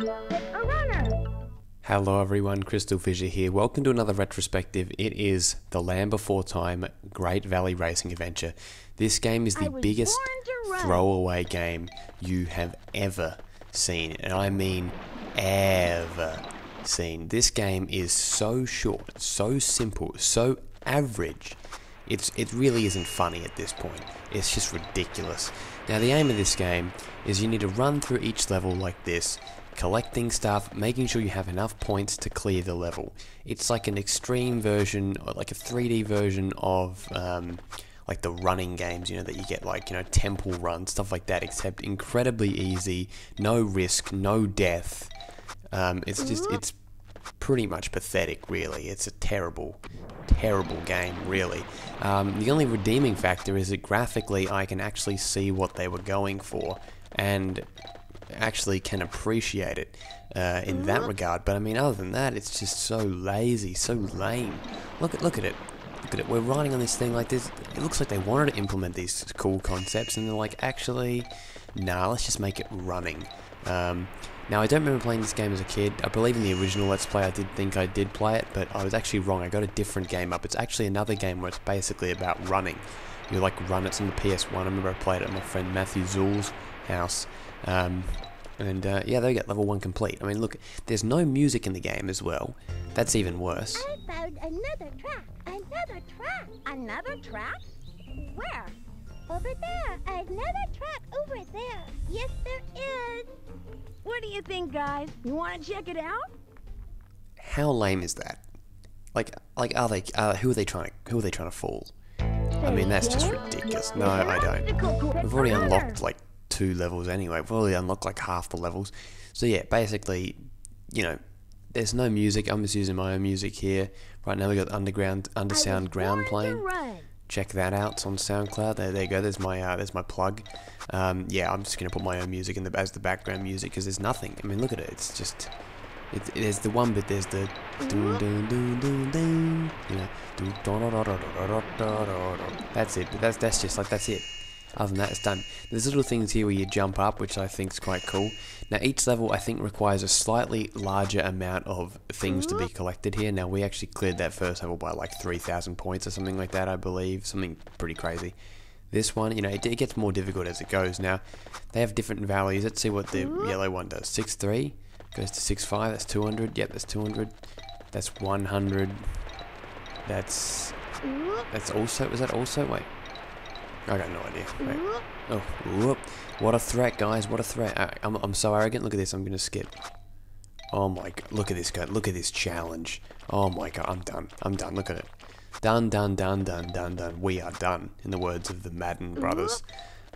A runner. Hello everyone, CrystalFissure here. Welcome to another retrospective. It is The Land Before Time Great Valley Racing Adventure. This game is the biggest born to run. throwaway game you have ever seen. And I mean ever seen. This game is so short, so simple, so average. It's, it really isn't funny at this point. It's just ridiculous. Now, the aim of this game is you need to run through each level like this, collecting stuff, making sure you have enough points to clear the level. It's like an extreme version, or like a 3D version of um, like the running games, you know, that you get like, you know, temple run, stuff like that, except incredibly easy, no risk, no death. Um, it's just, it's pretty much pathetic, really. It's a terrible, terrible game, really. Um, the only redeeming factor is that graphically I can actually see what they were going for and actually can appreciate it uh, in that regard. But I mean, other than that, it's just so lazy, so lame. Look at look at it. Look at it. We're riding on this thing like this. It looks like they wanted to implement these cool concepts, and they're like, actually, nah, let's just make it running. Um, now, I don't remember playing this game as a kid. I believe in the original Let's Play I did think I did play it, but I was actually wrong. I got a different game up. It's actually another game where it's basically about running. You like run, it's on the PS1. I remember I played it at my friend Matthew Zool's house. Um, and uh, yeah, there you go, level 1 complete. I mean, look, there's no music in the game as well. That's even worse. I found another track. Another track. Another track? Where? Over there. Another track over there. Yes, there is. What do you think, guys? You want to check it out? How lame is that? Like, like, are they? Uh, who are they trying to? Who are they trying to fool? I mean, that's just ridiculous. No, I don't. We've already unlocked like two levels anyway. Probably unlock like half the levels. So yeah, basically, you know, there's no music. I'm just using my own music here. Right now we got underground undersound ground playing. Check that out it's on SoundCloud. There, there you go. There's my uh, there's my plug. Um, yeah, I'm just gonna put my own music in the as the background music because there's nothing. I mean, look at it. It's just it, there's the one bit. There's the. You know, that's it. But that's that's just like that's it. Other than that, it's done. There's little things here where you jump up, which I think is quite cool. Now, each level I think requires a slightly larger amount of things to be collected here. Now, we actually cleared that first level by like 3,000 points or something like that, I believe. Something pretty crazy. This one, you know, it, it gets more difficult as it goes. Now, they have different values. Let's see what the yellow one does. 6.3 goes to 6.5. That's 200. Yep, that's 200. That's 100. That's that's also was that also wait. I got no idea. Wait. Oh, whoop. What a threat, guys. What a threat. I, I'm, I'm so arrogant. Look at this. I'm going to skip. Oh my god. Look at this guy. Look at this challenge. Oh my god. I'm done. I'm done. Look at it. Done, done, done, done, done, done. We are done, in the words of the Madden brothers.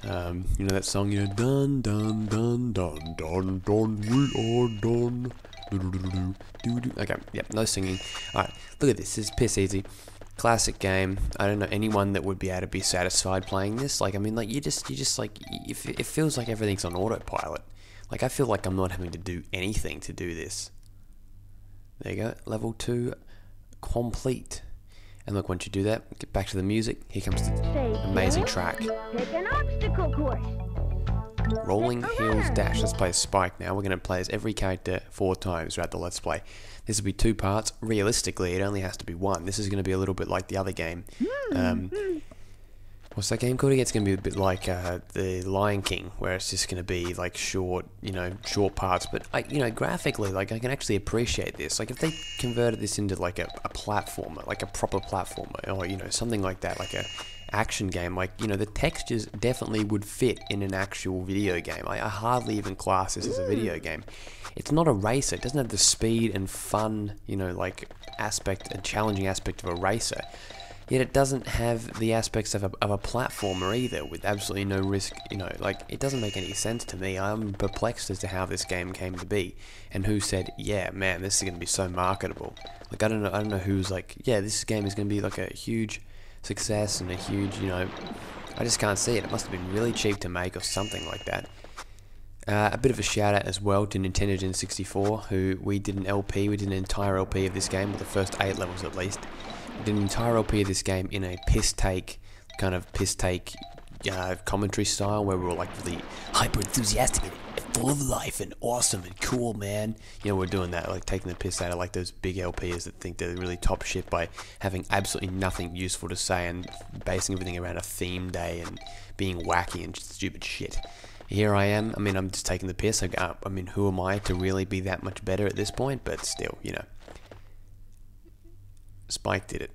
Um, you know that song, you know, done, done, done, done, done, done, we are done. Okay, yep, no singing. Alright, look at this. This is piss easy. Classic game. I don't know anyone that would be able to be satisfied playing this. Like, I mean, like, you just, you just, like, if it feels like everything's on autopilot. Like, I feel like I'm not having to do anything to do this. There you go. Level 2 complete. And look, once you do that, get back to the music. Here comes the amazing track. An obstacle course. Rolling Hills. Dash. Let's play Spike now. We're going to play as every character four times throughout the Let's Play. This will be two parts. Realistically, it only has to be one. This is going to be a little bit like the other game. Um, what's that game called again? It's going to be a bit like uh, the Lion King, where it's just going to be like short, you know, short parts. But I, you know, graphically, like I can actually appreciate this. Like if they converted this into like a, a platformer, like a proper platformer, or you know, something like that, like a action game, like you know, the textures definitely would fit in an actual video game. I, I hardly even class this as a video mm. game. It's not a racer. It doesn't have the speed and fun, you know, like aspect and challenging aspect of a racer. Yet it doesn't have the aspects of a, of a platformer either, with absolutely no risk. You know, like it doesn't make any sense to me. I'm perplexed as to how this game came to be, and who said, "Yeah, man, this is going to be so marketable." Like I don't know, I don't know who's like, "Yeah, this game is going to be like a huge success and a huge," you know. I just can't see it. It must have been really cheap to make or something like that. Uh, a bit of a shout out as well to Nintendo Gen 64, who we did an LP, we did an entire LP of this game, with the first eight levels at least. We did an entire LP of this game in a piss take, kind of piss take uh, commentary style, where we were like really hyper enthusiastic full of life and awesome and cool, man. You know, we're doing that, like taking the piss out of like those big LPs that think they're really top shit by having absolutely nothing useful to say and basing everything around a theme day and being wacky and stupid shit. Here I am. I mean, I'm just taking the piss. I, I mean, who am I to really be that much better at this point? But still, you know. Spike did it.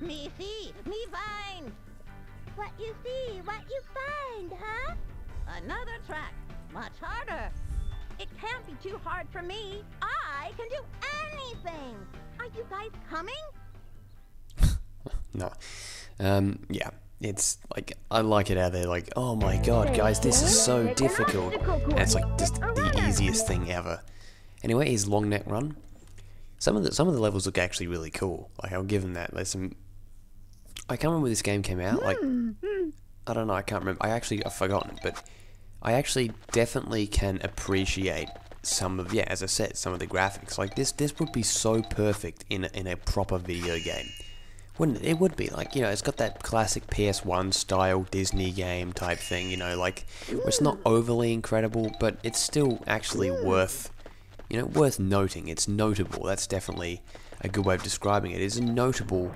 Me see, me find. What you see, what you find, huh? Another track, much harder. It can't be too hard for me. I can do anything. Are you guys coming? no. Um, yeah. It's like, I like it how they're like, oh my god, guys, this is so difficult. And it's like just the easiest thing ever. Anyway, his long neck run. Some of the some of the levels look actually really cool. Like I'll give them that. There's some. I can't remember when this game came out. Like I don't know. I can't remember. I actually I've forgotten. But I actually definitely can appreciate some of yeah, as I said, some of the graphics. Like this this would be so perfect in a, in a proper video game. Wouldn't it? It would be like you know, it's got that classic PS1 style Disney game type thing. You know, like it's not overly incredible, but it's still actually worth you know, worth noting. It's notable. That's definitely a good way of describing it. It's a notable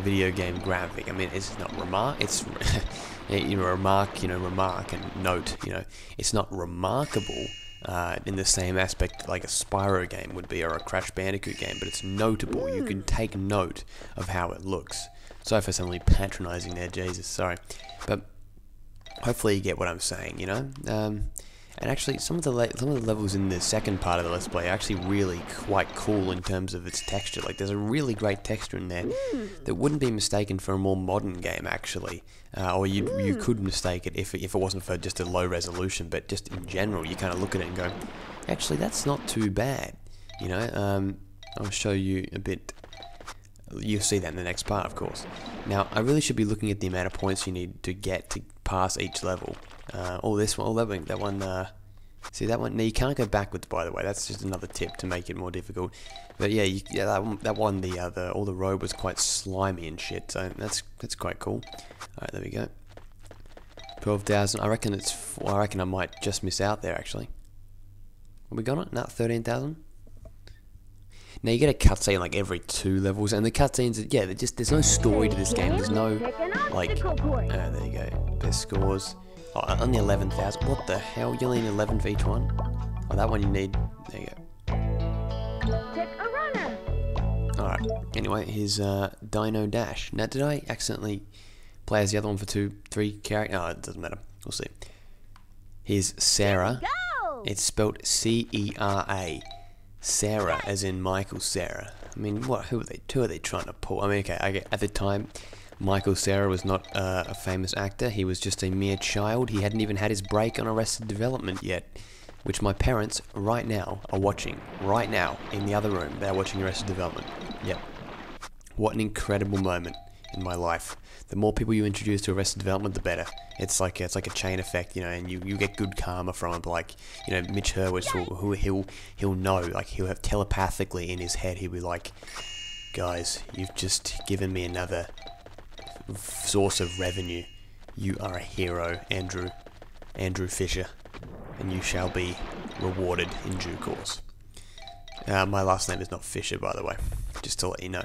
video game graphic. I mean, it's not remark. It's you know, remark. You know, remark and note. You know, it's not remarkable uh, in the same aspect like a Spyro game would be or a Crash Bandicoot game, but it's notable. You can take note of how it looks. Sorry for suddenly patronising there, Jesus. Sorry, but hopefully you get what I'm saying. You know. Um, and actually, some of the some of the levels in the second part of the Let's Play are actually really quite cool in terms of its texture. Like, there's a really great texture in there mm. that wouldn't be mistaken for a more modern game, actually. Uh, or you mm. you could mistake it if, if it wasn't for just a low resolution. But just in general, you kind of look at it and go, actually, that's not too bad. You know, um, I'll show you a bit. You'll see that in the next part, of course. Now, I really should be looking at the amount of points you need to get to pass each level. Uh, oh, this one, oh, that one, that one uh, see that one? No, you can't go backwards, by the way. That's just another tip to make it more difficult. But yeah, you, yeah, that one, that one the, uh, all the road was quite slimy and shit, so that's, that's quite cool. Alright, there we go. 12,000, I reckon it's, I reckon I might just miss out there, actually. Have we got it? No, 13,000? Now you get a cutscene like every two levels, and the cutscenes, yeah, just there's no story to this game. There's no like, uh, there you go, best scores. Oh, only 11,000. What the hell? You only need 11 for each one? Oh, that one you need. There you go. Alright, anyway, here's uh, Dino Dash. Now, did I accidentally play as the other one for two, three characters? No, it doesn't matter. We'll see. Here's Cera. It's spelled C-E-R-A. Cera, as in Michael Cera. I mean, what? Who are they? Who are they trying to pull? I mean, okay, I get, at the time, Michael Cera was not uh, a famous actor. He was just a mere child. He hadn't even had his break on Arrested Development yet, which my parents, right now, are watching. Right now, in the other room, they're watching Arrested Development. Yep. What an incredible moment in my life. The more people you introduce to Arrested Development, the better. It's like it's like a chain effect, you know, and you, you get good karma from it. Like you know, Mitch Hurwitz, who he'll he'll know, like he'll have telepathically in his head, he'll be like, guys, you've just given me another source of revenue. You are a hero, Andrew, Andrew Fisher, and you shall be rewarded in due course. Uh, my last name is not Fisher, by the way, just to let you know.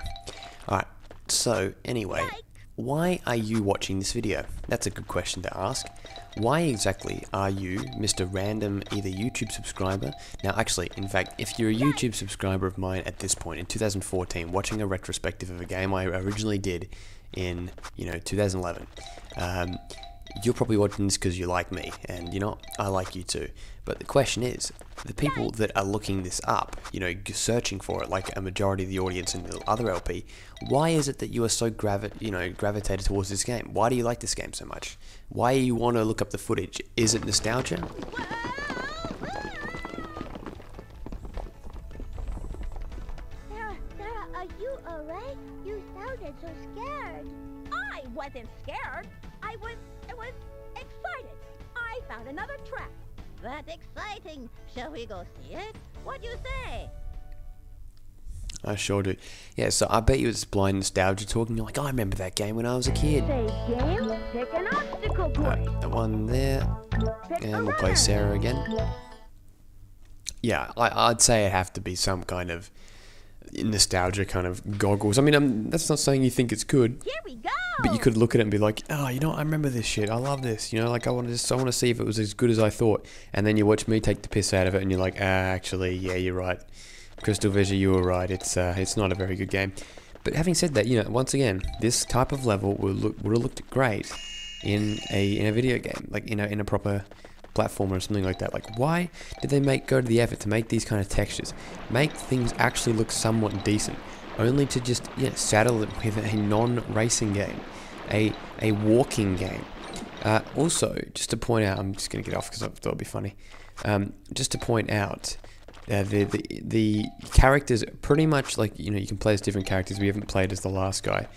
Alright, so anyway, why are you watching this video? That's a good question to ask. Why exactly are you, Mr. Random, either YouTube subscriber? Now, actually, in fact, if you're a YouTube subscriber of mine at this point, in 2014, watching a retrospective of a game I originally did in you know 2011. Um, you're probably watching this because you like me, and you know I like you too. But the question is, the people that are looking this up, you know, searching for it, like a majority of the audience in the other LP, why is it that you are so gravi- you know, gravitated towards this game? Why do you like this game so much? Why do you want to look up the footage? Is it nostalgia? That's exciting. Shall we go see it? What do you say? I sure do. Yeah, so I bet you it's blind nostalgia talking. You're like, oh, I remember that game when I was a kid. Say, game, pick an obstacle course. Alright, that one there. Pick And we'll play. Cera again. Yeah, I, I'd say it have to be some kind of nostalgia kind of goggles. I mean, um, that's not saying you think it's good, Here we go. but you could look at it and be like, oh, you know. I remember this shit. I love this. You know, like I want to just, I want to see if it was as good as I thought. And then you watch me take the piss out of it, and you're like, ah, actually, yeah, you're right. CrystalFissure, you were right. It's uh, it's not a very good game. But having said that, you know, once again, this type of level would look would have looked great in a in a video game, like in a in a proper platform or something like that. Like, why did they make go to the effort to make these kind of textures, make things actually look somewhat decent, only to just saddle it with a non-racing game, a a walking game. Uh, also, just to point out, I'm just gonna get off because I thought it'd be funny. Um, just to point out. Uh, the, the the characters pretty much like you know you can play as different characters. We haven't played as the last guy.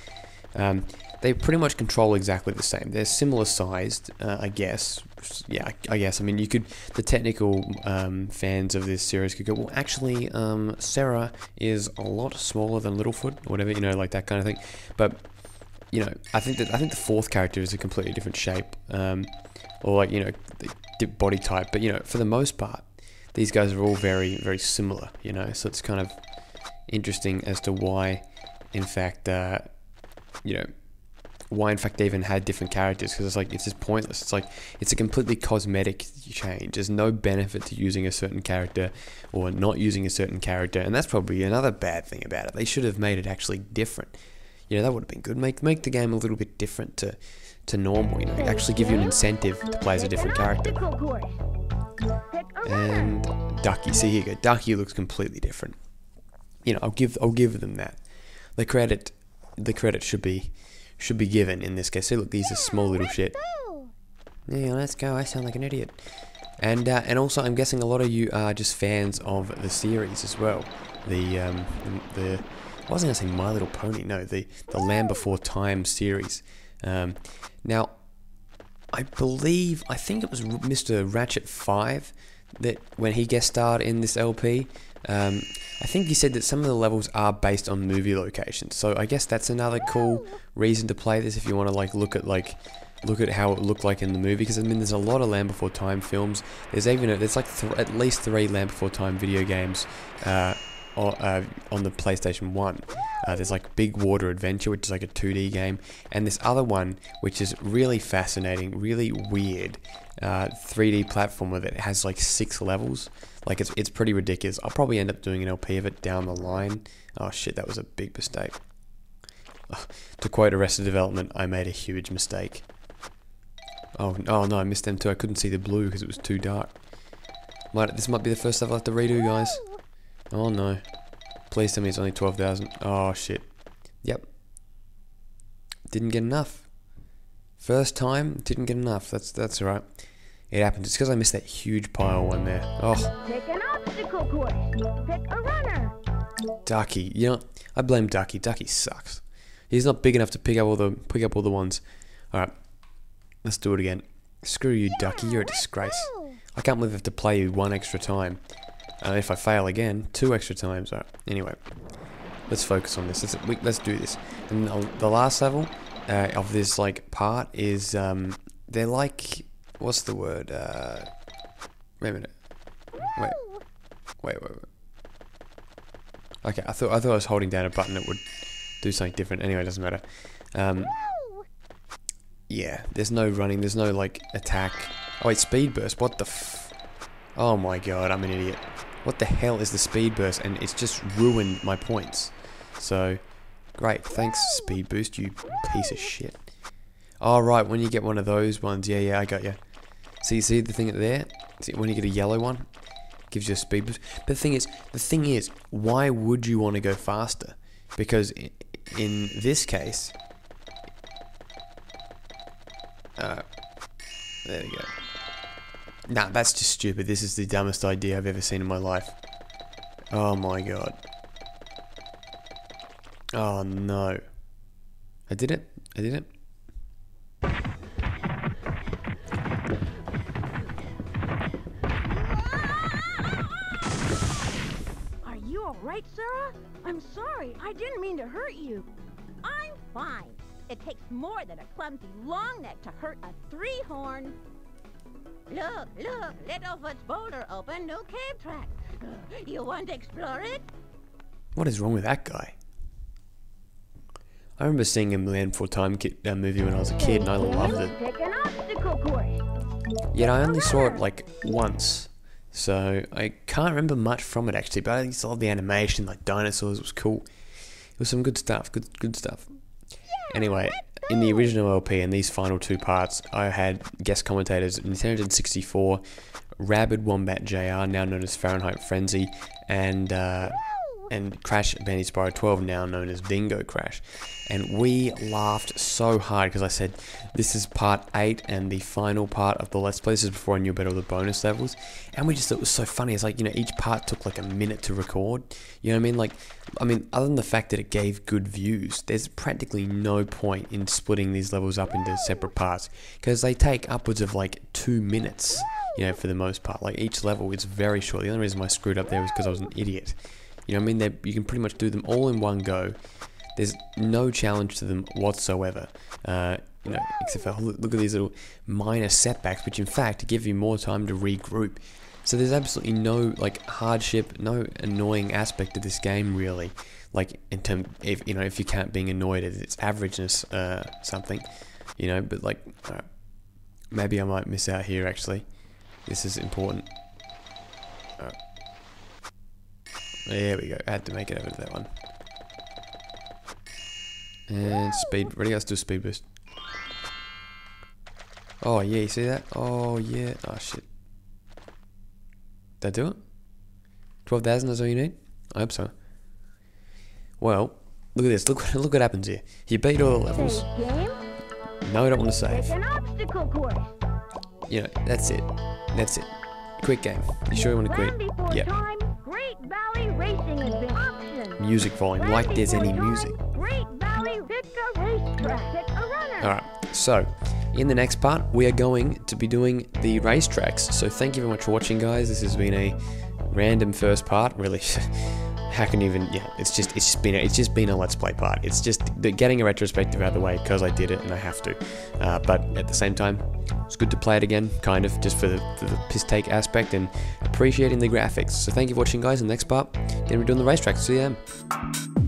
Um, they pretty much control exactly the same. They're similar sized, uh, I guess. Yeah, I- guess. I mean, you could the technical um, fans of this series could go, well, actually, um, Cera is a lot smaller than Littlefoot, or whatever, you know, like that kind of thing. But you know, I think that I think the fourth character is a completely different shape, um, or like you know, the body type. But you know, for the most part, these guys are all very very similar. You know, so it's kind of interesting as to why, in fact, uh, you know, why in fact they even had different characters because it's like it's just pointless. It's like it's a completely cosmetic change. There's no benefit to using a certain character or not using a certain character, and that's probably another bad thing about it. They should have made it actually different. You know, that would have been good. Make make the game a little bit different to to normal. You know, actually give you an incentive to play as a different character. And Ducky, see here you go. Ducky looks completely different. You know, I'll give I'll give them that. The credit the credit should be should be given in this case. See, look, these are small little shit. Yeah, let's go. I sound like an idiot. And uh, and also, I'm guessing a lot of you are just fans of the series as well. The um the, the I wasn't gonna say My Little Pony. No, the the Land Before Time series. Um, now, I believe I think it was Mr. Ratchet Five that when he guest starred in this LP. Um, I think he said that some of the levels are based on movie locations. So I guess that's another cool reason to play this if you want to like look at like look at how it looked like in the movie because I mean there's a lot of Land Before Time films. There's even a, there's like th- at least three Land Before Time video games uh, o- uh, on the PlayStation One. Uh, there's like Big Water Adventure, which is like a 2D game, and this other one, which is really fascinating, really weird, uh, 3D platformer that has like six levels. Like it's it's pretty ridiculous. I'll probably end up doing an LP of it down the line. Oh shit, that was a big mistake. Ugh, to quote Arrested Development, I made a huge mistake. Oh, oh no, I missed them too. I couldn't see the blue because it was too dark. Might this might be the first level I have to redo, guys. Oh no. Please tell me it's only 12,000. Oh shit. Yep. Didn't get enough. First time, didn't get enough. That's that's alright. It happens. It's because I missed that huge pile one there. Oh, Pick an obstacle course. Pick a runner. Ducky. You know, I blame Ducky. Ducky sucks. He's not big enough to pick up all the pick up all the ones. Alright. Let's do it again. Screw you, Ducky. You're a disgrace. Go. I can't believe I have to play you one extra time. And if I fail again, two extra times. Alright. Anyway, let's focus on this. Let's, we, let's do this. And the- last level uh, of this like part is um, they're like what's the word? Uh, wait a minute. Wait. Wait, wait, wait. Okay, I thought I thought I was holding down a button that would do something different. Anyway, it doesn't matter. Um, yeah, there's no running. There's no like attack. Oh wait, speed burst. What the? F- oh my god, I'm an idiot. What the hell is the speed burst? And it's just ruined my points. So, great. Thanks, speed boost. You piece of shit. All right, when you get one of those ones, yeah, yeah, I got you. See, you see the thing there? See, when you get a yellow one, gives you a speed boost. But the thing is, the thing is, why would you want to go faster? Because in this case, uh, there we go. Nah, that's just stupid. This is the dumbest idea I've ever seen in my life. Oh my god. Oh no. I did it. I did it. Are you all right, Cera? I'm sorry. I didn't mean to hurt you. I'm fine. It takes more than a clumsy long neck to hurt a three-horn. Look, look, Littlefoot's boulder open, new cave track. You want to explore it? What is wrong with that guy? I remember seeing a Land for Time ki- uh, movie when I was a kid, and I loved it. Pick an obstacle course. Yet I only saw it like once, so I can't remember much from it actually. But I to love the animation, like dinosaurs. It was cool. It was some good stuff. Good, good stuff. Anyway, in the original LP and these final two parts, I had guest commentators Nintendo 64, Rabid Wombat JR, now known as Fahrenheit Frenzy, and uh, and Crash Spyro 12, now known as Dingo Crash. And we laughed so hard because I said, This is part 8 and the final part of the Let's Play. This is before I knew about all the bonus levels. And we just thought it was so funny. It's like, you know, each part took like a minute to record. You know what I mean? Like, I mean, other than the fact that it gave good views, there's practically no point in splitting these levels up into separate parts because they take upwards of like two minutes, you know, for the most part. Like, each level is very short. The only reason I screwed up there was because I was an idiot. You know what I mean? They, you can pretty much do them all in one go. There's no challenge to them whatsoever. Uh, you know, except for look, at these little minor setbacks, which in fact give you more time to regroup. So there's absolutely no like hardship, no annoying aspect of this game really. Like in term, if you know, if you can't being annoyed at its averageness, uh, something, you know. But like, alright, maybe I might miss out here. Actually, this is important. Alright. There we go. I had to make it over to that one. And speed. Ready? Let's do a speed boost. Oh yeah, you see that? Oh yeah. Oh shit. Did I do it? Twelve thousand is all you need? I hope so. Well, look at this. Look look what happens here. You beat all the levels. No, I don't want to save. an obstacle course. You know, that's it. That's it. Quick game. You sure you want to quit? Yep. Music volume, like there's any music. Great Valley. Pick a racetrack. Pick a runner. Alright, so in the next part, we are going to be doing the racetracks. So thank you very much for watching, guys. This has been a random first part. Really, how can even? Yeah, it's just it's just been a, it's just been a let's play part. It's just getting a retrospective out of the way because I did it and I have to. Uh, but at the same time, it's good to play it again, kind of just for the, for the piss take aspect and appreciating the graphics. So thank you for watching, guys. In the next part, gonna be doing the racetracks. See you then.